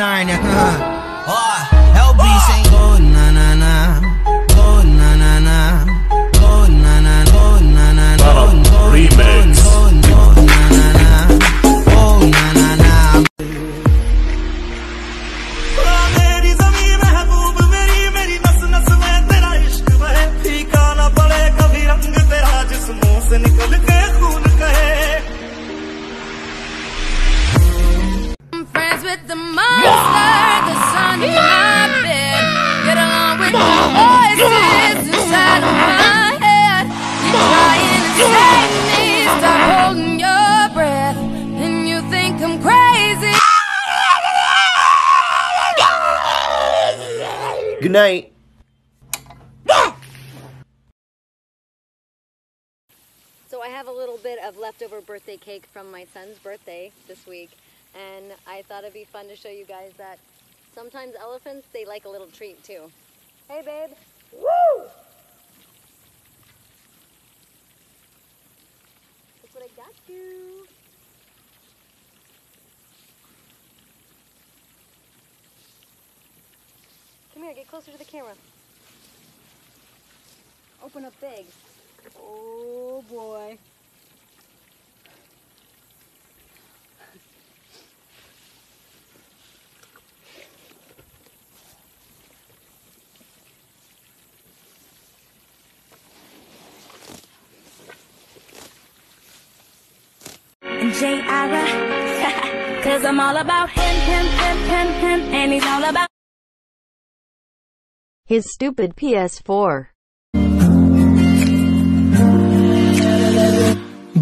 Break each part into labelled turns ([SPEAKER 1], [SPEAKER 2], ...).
[SPEAKER 1] 9.
[SPEAKER 2] Good night.
[SPEAKER 3] So I have a little bit of leftover birthday cake from my son's birthday this week, and I thought it'd be fun to show you guys that sometimes elephants they like a little treat too. Hey, babe. Woo! Look what I got you. Come here, get closer to the camera. Open up big. Oh boy.
[SPEAKER 4] and J. Ira. Cause I'm all about him, him, him, him, him, and he's all about
[SPEAKER 3] His stupid PS4.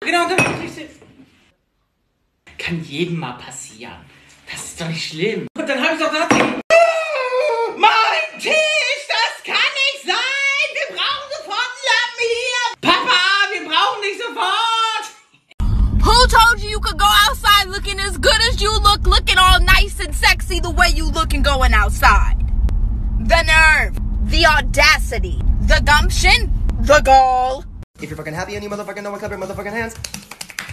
[SPEAKER 5] Genau, kann jedem mal passieren. Das ist doch nicht schlimm. Und dann habe ich doch gesagt, mein Tisch, das kann nicht sein. Wir brauchen sofort einen Lappen hier. Papa, wir brauchen dich sofort.
[SPEAKER 1] Who told you you could go outside looking as good as you look, looking all nice and sexy the way you look and going outside? The nerve, the audacity, the gumption, the gall.
[SPEAKER 2] If you're fucking happy and you motherfucking know it, clap your motherfucking hands.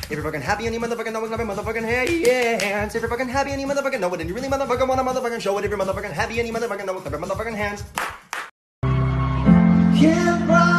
[SPEAKER 2] If you're fucking happy and you motherfucking know it, clap your motherfucking hands. If you're fucking happy and you motherfucking know it, and you really motherfucking wanna motherfucking show it, if you're motherfucking happy and you motherfucking know it, clap your motherfucking hands.
[SPEAKER 6] Yeah, right.